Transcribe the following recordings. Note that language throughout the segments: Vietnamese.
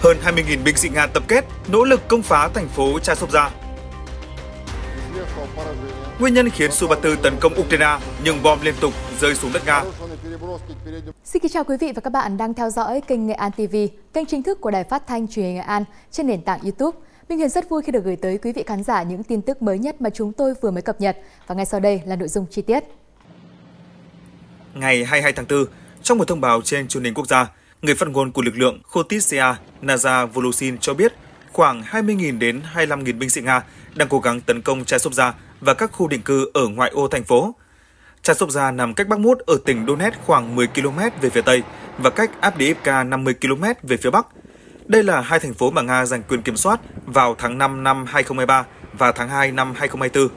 Hơn 20.000 binh sĩ Nga tập kết, nỗ lực công phá thành phố Chasovia. Nguyên nhân khiến Su-34 tấn công Ukraine nhưng bom liên tục rơi xuống đất Nga. Xin kính chào quý vị và các bạn đang theo dõi kênh Nghệ An TV, kênh chính thức của Đài Phát thanh Truyền hình Nghệ An trên nền tảng YouTube. Minh Huyền rất vui khi được gửi tới quý vị khán giả những tin tức mới nhất mà chúng tôi vừa mới cập nhật và ngay sau đây là nội dung chi tiết. Ngày 22 tháng 4, trong một thông báo trên truyền hình quốc gia, người phát ngôn của lực lượng Khotisia Naza Volosin cho biết khoảng 20.000 đến 25.000 binh sĩ Nga đang cố gắng tấn công Chasovia và các khu định cư ở ngoại ô thành phố. Chasovia nằm cách Bắc Mút ở tỉnh Donetsk khoảng 10 km về phía Tây và cách Avdiivka 50 km về phía Bắc. Đây là hai thành phố mà Nga giành quyền kiểm soát vào tháng 5 năm 2023 và tháng 2 năm 2024.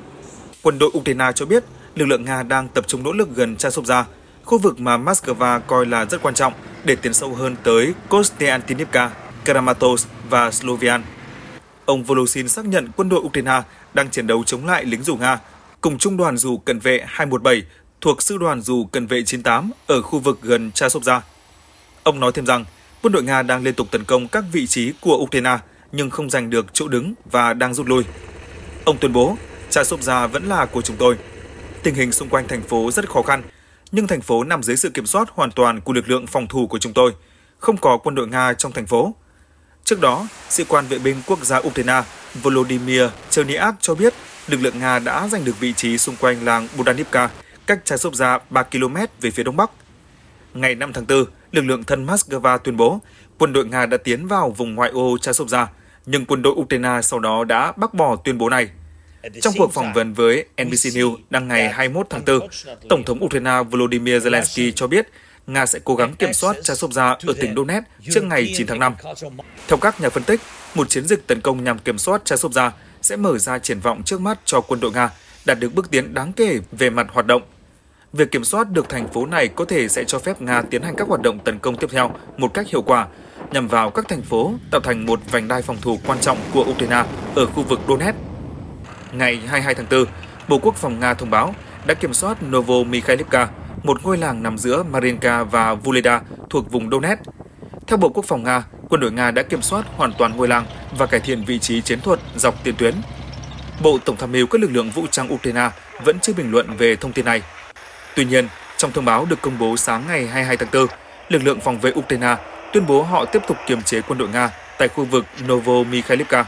Quân đội Ukraine cho biết lực lượng Nga đang tập trung nỗ lực gần Chasovia, khu vực mà Moscow coi là rất quan trọng để tiến sâu hơn tới Kostiantynivka, Kramatorsk và Slovian. Ông Voloshin xác nhận quân đội Ukraine đang chiến đấu chống lại lính dù Nga cùng trung đoàn dù cận vệ 217 thuộc sư đoàn dù cận vệ 98 ở khu vực gần Chasovia. Ông nói thêm rằng quân đội Nga đang liên tục tấn công các vị trí của Ukraine nhưng không giành được chỗ đứng và đang rút lui. Ông tuyên bố, Chasovia vẫn là của chúng tôi. Tình hình xung quanh thành phố rất khó khăn, nhưng thành phố nằm dưới sự kiểm soát hoàn toàn của lực lượng phòng thủ của chúng tôi. Không có quân đội Nga trong thành phố. Trước đó, sĩ quan vệ binh quốc gia Ukraine Volodymyr Cherniak cho biết lực lượng Nga đã giành được vị trí xung quanh làng Budanivka, cách Chasovia 3 km về phía đông bắc. Ngày 5 tháng 4, lực lượng thân Moscow tuyên bố quân đội Nga đã tiến vào vùng ngoại ô Chasovia, nhưng quân đội Ukraine sau đó đã bác bỏ tuyên bố này. Trong cuộc phỏng vấn với NBC News đăng ngày 21 tháng 4, Tổng thống Ukraine Volodymyr Zelensky cho biết Nga sẽ cố gắng kiểm soát Chasovia ở tỉnh Donetsk trước ngày 9 tháng 5. Theo các nhà phân tích, một chiến dịch tấn công nhằm kiểm soát Chasovia sẽ mở ra triển vọng trước mắt cho quân đội Nga đạt được bước tiến đáng kể về mặt hoạt động. Việc kiểm soát được thành phố này có thể sẽ cho phép Nga tiến hành các hoạt động tấn công tiếp theo một cách hiệu quả, nhằm vào các thành phố, tạo thành một vành đai phòng thủ quan trọng của Ukraine ở khu vực Donetsk. Ngày 22 tháng 4, Bộ Quốc phòng Nga thông báo đã kiểm soát Novo-Mikhailivka, một ngôi làng nằm giữa Marinka và Vuleda thuộc vùng Donetsk. Theo Bộ Quốc phòng Nga, quân đội Nga đã kiểm soát hoàn toàn ngôi làng và cải thiện vị trí chiến thuật dọc tiền tuyến. Bộ Tổng tham mưu các lực lượng vũ trang Ukraine vẫn chưa bình luận về thông tin này. Tuy nhiên, trong thông báo được công bố sáng ngày 22 tháng 4, lực lượng phòng vệ Ukraine tuyên bố họ tiếp tục kiềm chế quân đội Nga tại khu vực Novo-Mikhailivka.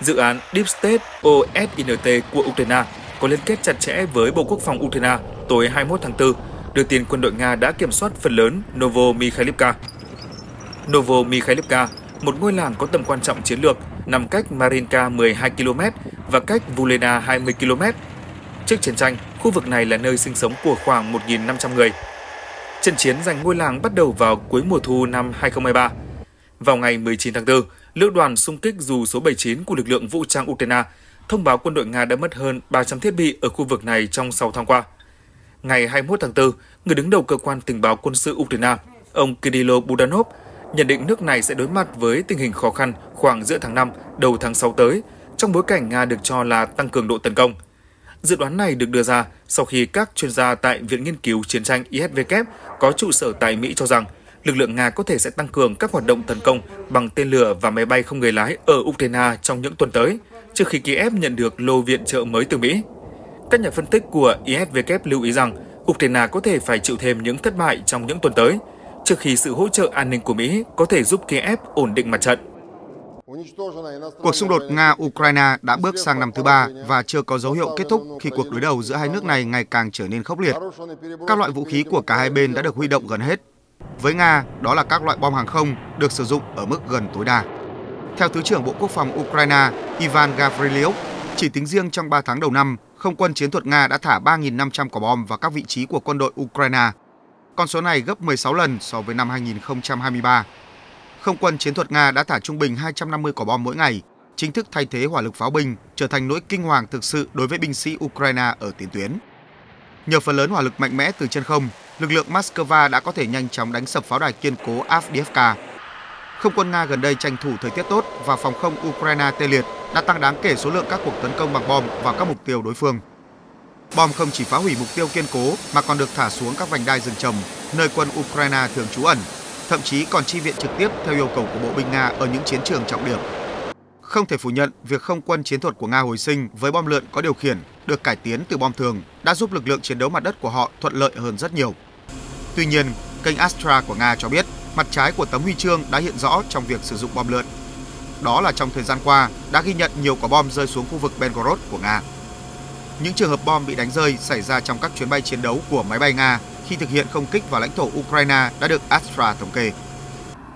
Dự án Deep State OSINT của Ukraine có liên kết chặt chẽ với Bộ Quốc phòng Ukraine tối 21 tháng 4, đưa tin quân đội Nga đã kiểm soát phần lớn Novo-Mikhailivka. Novo-Mikhailivka, một ngôi làng có tầm quan trọng chiến lược, nằm cách Marinka 12 km và cách Vulena 20 km. Trước chiến tranh, khu vực này là nơi sinh sống của khoảng 1.500 người. Trận chiến giành ngôi làng bắt đầu vào cuối mùa thu năm 2023. Vào ngày 19 tháng 4, lữ đoàn xung kích dù số 79 của lực lượng vũ trang Ukraine thông báo quân đội Nga đã mất hơn 300 thiết bị ở khu vực này trong 6 tháng qua. Ngày 21 tháng 4, người đứng đầu cơ quan tình báo quân sự Ukraine, ông Kirilo Budanov, nhận định nước này sẽ đối mặt với tình hình khó khăn khoảng giữa tháng 5, đầu tháng 6 tới, trong bối cảnh Nga được cho là tăng cường độ tấn công. Dự đoán này được đưa ra sau khi các chuyên gia tại Viện Nghiên cứu Chiến tranh ISW có trụ sở tại Mỹ cho rằng lực lượng Nga có thể sẽ tăng cường các hoạt động tấn công bằng tên lửa và máy bay không người lái ở Ukraine trong những tuần tới, trước khi Kiev nhận được lô viện trợ mới từ Mỹ. Các nhà phân tích của ISW lưu ý rằng Ukraine có thể phải chịu thêm những thất bại trong những tuần tới, trước khi sự hỗ trợ an ninh của Mỹ có thể giúp Kiev ổn định mặt trận. Cuộc xung đột Nga-Ukraine đã bước sang năm thứ ba và chưa có dấu hiệu kết thúc khi cuộc đối đầu giữa hai nước này ngày càng trở nên khốc liệt. Các loại vũ khí của cả hai bên đã được huy động gần hết. Với Nga, đó là các loại bom hàng không được sử dụng ở mức gần tối đa. Theo Thứ trưởng Bộ Quốc phòng Ukraine Ivan Gavrilyuk, chỉ tính riêng trong 3 tháng đầu năm, không quân chiến thuật Nga đã thả 3.500 quả bom vào các vị trí của quân đội Ukraine. Con số này gấp 16 lần so với năm 2023. Không quân chiến thuật Nga đã thả trung bình 250 quả bom mỗi ngày, chính thức thay thế hỏa lực pháo binh, trở thành nỗi kinh hoàng thực sự đối với binh sĩ Ukraine ở tiền tuyến. Nhờ phần lớn hỏa lực mạnh mẽ từ trên không, lực lượng Moscow đã có thể nhanh chóng đánh sập pháo đài kiên cố Avdiivka. Không quân Nga gần đây tranh thủ thời tiết tốt và phòng không Ukraine tê liệt đã tăng đáng kể số lượng các cuộc tấn công bằng bom vào các mục tiêu đối phương. Bom không chỉ phá hủy mục tiêu kiên cố mà còn được thả xuống các vành đai rừng trồng, nơi quân Ukraine thường trú ẩn. thậm chí còn chi viện trực tiếp theo yêu cầu của bộ binh Nga ở những chiến trường trọng điểm. Không thể phủ nhận việc không quân chiến thuật của Nga hồi sinh với bom lượn có điều khiển được cải tiến từ bom thường đã giúp lực lượng chiến đấu mặt đất của họ thuận lợi hơn rất nhiều. Tuy nhiên, kênh Astra của Nga cho biết mặt trái của tấm huy chương đã hiện rõ trong việc sử dụng bom lượn. Đó là trong thời gian qua đã ghi nhận nhiều quả bom rơi xuống khu vực Belgorod của Nga. Những trường hợp bom bị đánh rơi xảy ra trong các chuyến bay chiến đấu của máy bay Nga khi thực hiện không kích vào lãnh thổ Ukraine đã được Astra thống kê.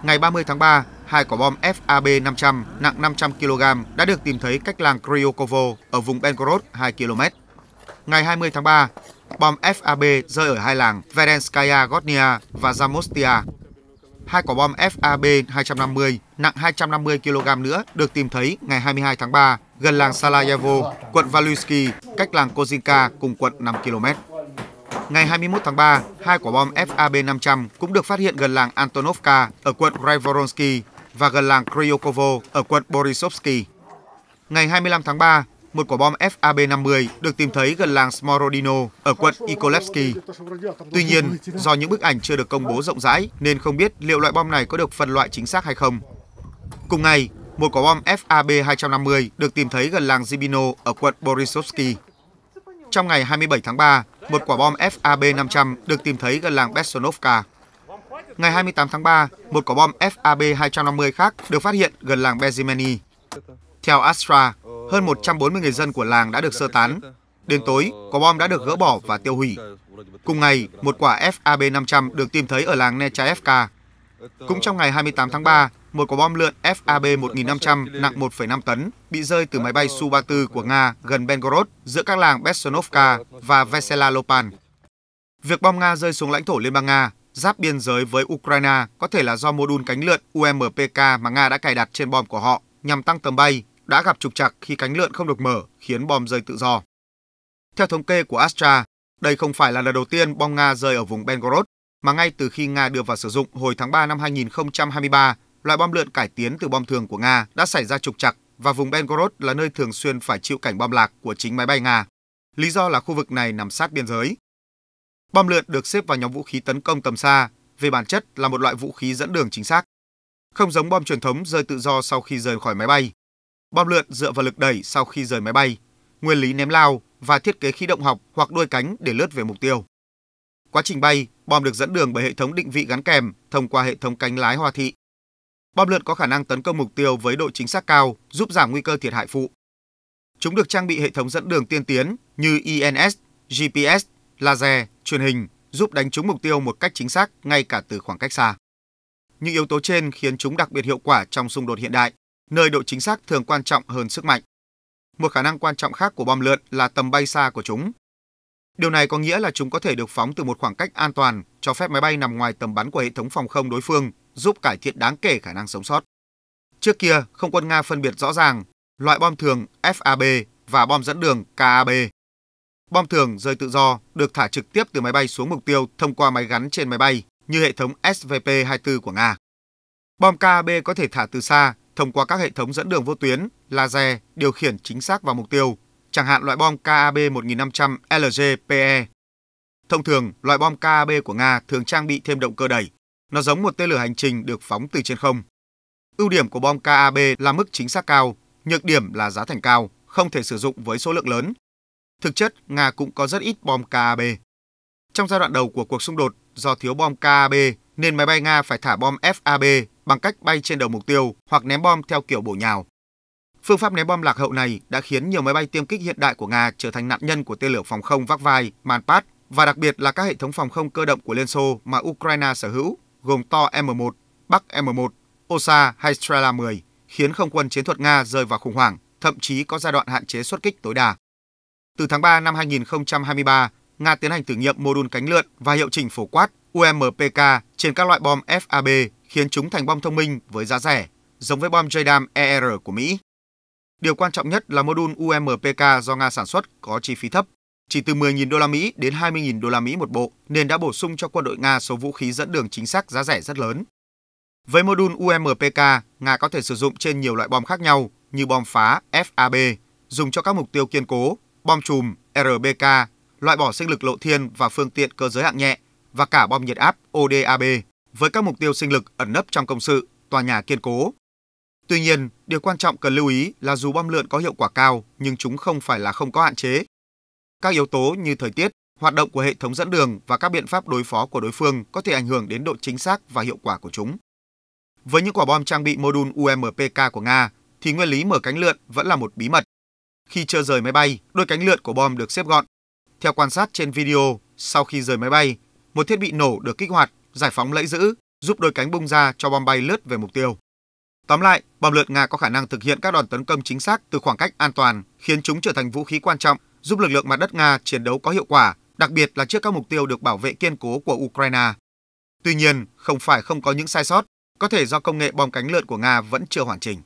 Ngày 30 tháng 3, hai quả bom FAB-500 nặng 500 kg đã được tìm thấy cách làng Kryokovo ở vùng Belgorod 2 km. Ngày 20 tháng 3, bom FAB rơi ở hai làng Verenskaya, Gornia và Zamostia. Hai quả bom FAB-250 nặng 250 kg nữa được tìm thấy ngày 22 tháng 3 gần làng Salayevo, quận Valuski, cách làng Kozinka cùng quận 5 km. Ngày 21 tháng 3, hai quả bom FAB-500 cũng được phát hiện gần làng Antonovka ở quận Raivoronsky và gần làng Kryokovo ở quận Borisovsky. Ngày 25 tháng 3, một quả bom FAB-50 được tìm thấy gần làng Smorodino ở quận Ikolevsky. Tuy nhiên, do những bức ảnh chưa được công bố rộng rãi nên không biết liệu loại bom này có được phân loại chính xác hay không. Cùng ngày, một quả bom FAB-250 được tìm thấy gần làng Zibino ở quận Borisovsky. Trong ngày 27 tháng 3, một quả bom FAB-500 được tìm thấy gần làng Besonovka. Ngày 28 tháng 3, một quả bom FAB-250 khác được phát hiện gần làng Bezimeni. Theo Astra, hơn 140 người dân của làng đã được sơ tán. Đến tối, quả bom đã được gỡ bỏ và tiêu hủy. Cùng ngày, một quả FAB-500 được tìm thấy ở làng Nechaevka. Cũng trong ngày 28 tháng 3, một quả bom lượn FAB-1500 nặng 1,5 tấn bị rơi từ máy bay Su-34 của Nga gần Belgorod giữa các làng Besonovka và Vesela Lopan. Việc bom Nga rơi xuống lãnh thổ Liên bang Nga giáp biên giới với Ukraine có thể là do mô đun cánh lượn UMPK mà Nga đã cài đặt trên bom của họ nhằm tăng tầm bay đã gặp trục trặc khi cánh lượn không được mở khiến bom rơi tự do. Theo thống kê của Astra, đây không phải là lần đầu tiên bom Nga rơi ở vùng Belgorod, mà ngay từ khi Nga đưa vào sử dụng hồi tháng 3 năm 2023, loại bom lượn cải tiến từ bom thường của Nga đã xảy ra trục trặc và vùng Belgorod là nơi thường xuyên phải chịu cảnh bom lạc của chính máy bay Nga. Lý do là khu vực này nằm sát biên giới. Bom lượn được xếp vào nhóm vũ khí tấn công tầm xa, về bản chất là một loại vũ khí dẫn đường chính xác. Không giống bom truyền thống rơi tự do sau khi rời khỏi máy bay. Bom lượn dựa vào lực đẩy sau khi rời máy bay, nguyên lý ném lao và thiết kế khí động học hoặc đuôi cánh để lướt về mục tiêu. Quá trình bay, bom được dẫn đường bởi hệ thống định vị gắn kèm thông qua hệ thống cánh lái hoa thị. Bom lượn có khả năng tấn công mục tiêu với độ chính xác cao, giúp giảm nguy cơ thiệt hại phụ. Chúng được trang bị hệ thống dẫn đường tiên tiến như INS, GPS, laser, truyền hình, giúp đánh trúng mục tiêu một cách chính xác ngay cả từ khoảng cách xa. Những yếu tố trên khiến chúng đặc biệt hiệu quả trong xung đột hiện đại, nơi độ chính xác thường quan trọng hơn sức mạnh. Một khả năng quan trọng khác của bom lượn là tầm bay xa của chúng. Điều này có nghĩa là chúng có thể được phóng từ một khoảng cách an toàn, cho phép máy bay nằm ngoài tầm bắn của hệ thống phòng không đối phương, giúp cải thiện đáng kể khả năng sống sót. Trước kia, không quân Nga phân biệt rõ ràng loại bom thường FAB và bom dẫn đường KAB. Bom thường rơi tự do được thả trực tiếp từ máy bay xuống mục tiêu thông qua máy gắn trên máy bay như hệ thống SVP-24 của Nga. Bom KAB có thể thả từ xa thông qua các hệ thống dẫn đường vô tuyến, laser điều khiển chính xác vào mục tiêu, chẳng hạn loại bom KAB 1500 LGPE. Thông thường, loại bom KAB của Nga thường trang bị thêm động cơ đẩy. Nó giống một tên lửa hành trình được phóng từ trên không. Ưu điểm của bom KAB là mức chính xác cao, nhược điểm là giá thành cao, không thể sử dụng với số lượng lớn. Thực chất, Nga cũng có rất ít bom KAB. Trong giai đoạn đầu của cuộc xung đột, do thiếu bom KAB nên máy bay Nga phải thả bom FAB bằng cách bay trên đầu mục tiêu hoặc ném bom theo kiểu bổ nhào. Phương pháp ném bom lạc hậu này đã khiến nhiều máy bay tiêm kích hiện đại của Nga trở thành nạn nhân của tên lửa phòng không vác vai Manpad và đặc biệt là các hệ thống phòng không cơ động của Liên Xô mà Ukraine sở hữu, gồm To M1, Bắc M1, Osa hay Strela 10, khiến không quân chiến thuật Nga rơi vào khủng hoảng, thậm chí có giai đoạn hạn chế xuất kích tối đa. Từ tháng 3 năm 2023, Nga tiến hành thử nghiệm mô đun cánh lượn và hiệu chỉnh phổ quát UMPK trên các loại bom FAB khiến chúng thành bom thông minh với giá rẻ, giống với bom JDAM ER của Mỹ. Điều quan trọng nhất là mô-đun UMPK do Nga sản xuất có chi phí thấp, chỉ từ 10.000 đô la Mỹ đến 20.000 đô la Mỹ một bộ, nên đã bổ sung cho quân đội Nga số vũ khí dẫn đường chính xác giá rẻ rất lớn. Với mô-đun UMPK, Nga có thể sử dụng trên nhiều loại bom khác nhau như bom phá FAB, dùng cho các mục tiêu kiên cố, bom chùm RBK, loại bỏ sinh lực lộ thiên và phương tiện cơ giới hạng nhẹ và cả bom nhiệt áp ODAB với các mục tiêu sinh lực ẩn nấp trong công sự, tòa nhà kiên cố. Tuy nhiên, điều quan trọng cần lưu ý là dù bom lượn có hiệu quả cao, nhưng chúng không phải là không có hạn chế. Các yếu tố như thời tiết, hoạt động của hệ thống dẫn đường và các biện pháp đối phó của đối phương có thể ảnh hưởng đến độ chính xác và hiệu quả của chúng. Với những quả bom trang bị mô đun UMPK của Nga, thì nguyên lý mở cánh lượn vẫn là một bí mật. Khi chưa rời máy bay, đôi cánh lượn của bom được xếp gọn. Theo quan sát trên video, sau khi rời máy bay, một thiết bị nổ được kích hoạt, giải phóng lẫy giữ, giúp đôi cánh bung ra cho bom bay lướt về mục tiêu. Tóm lại, bom lượn Nga có khả năng thực hiện các đòn tấn công chính xác từ khoảng cách an toàn, khiến chúng trở thành vũ khí quan trọng, giúp lực lượng mặt đất Nga chiến đấu có hiệu quả, đặc biệt là trước các mục tiêu được bảo vệ kiên cố của Ukraine. Tuy nhiên, không phải không có những sai sót, có thể do công nghệ bom cánh lượn của Nga vẫn chưa hoàn chỉnh.